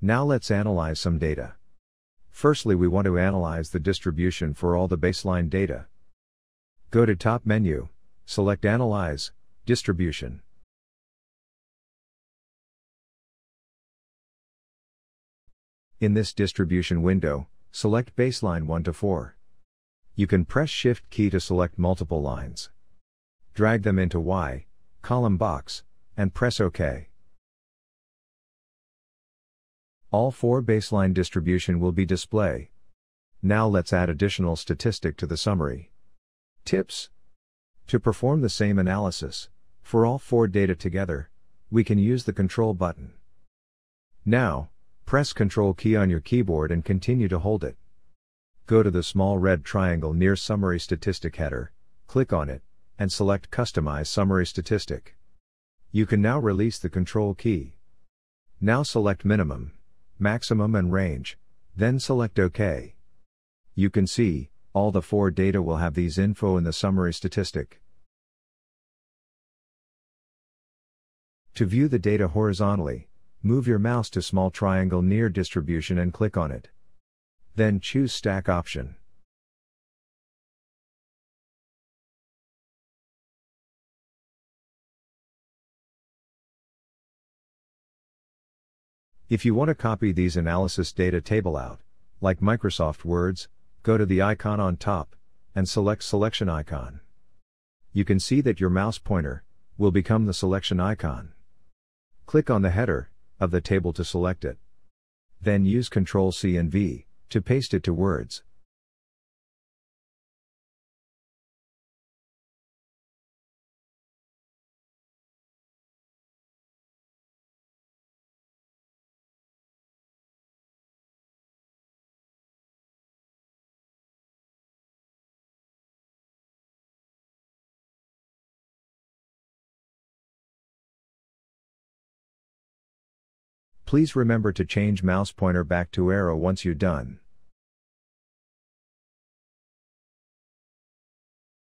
Now let's analyze some data. Firstly, we want to analyze the distribution for all the baseline data. Go to Top menu, select Analyze, Distribution. In this distribution window, select baseline 1 to 4. You can press Shift key to select multiple lines. Drag them into Y, column box, and press OK. All four baseline distribution will be display. Now let's add additional statistic to the summary. Tips. To perform the same analysis, for all four data together, we can use the control button. Now, Press control key on your keyboard and continue to hold it. Go to the small red triangle near Summary Statistic header, click on it, and select Customize Summary Statistic. You can now release the Control key. Now select Minimum, Maximum and Range, then select OK. You can see, all the four data will have these info in the summary statistic. To view the data horizontally, Move your mouse to small triangle near distribution and click on it. Then choose stack option. If you want to copy these analysis data table out, like Microsoft Words, go to the icon on top, and select selection icon. You can see that your mouse pointer will become the selection icon. Click on the header, of the table to select it. Then use Ctrl C and V to paste it to words. Please remember to change mouse pointer back to arrow once you're done.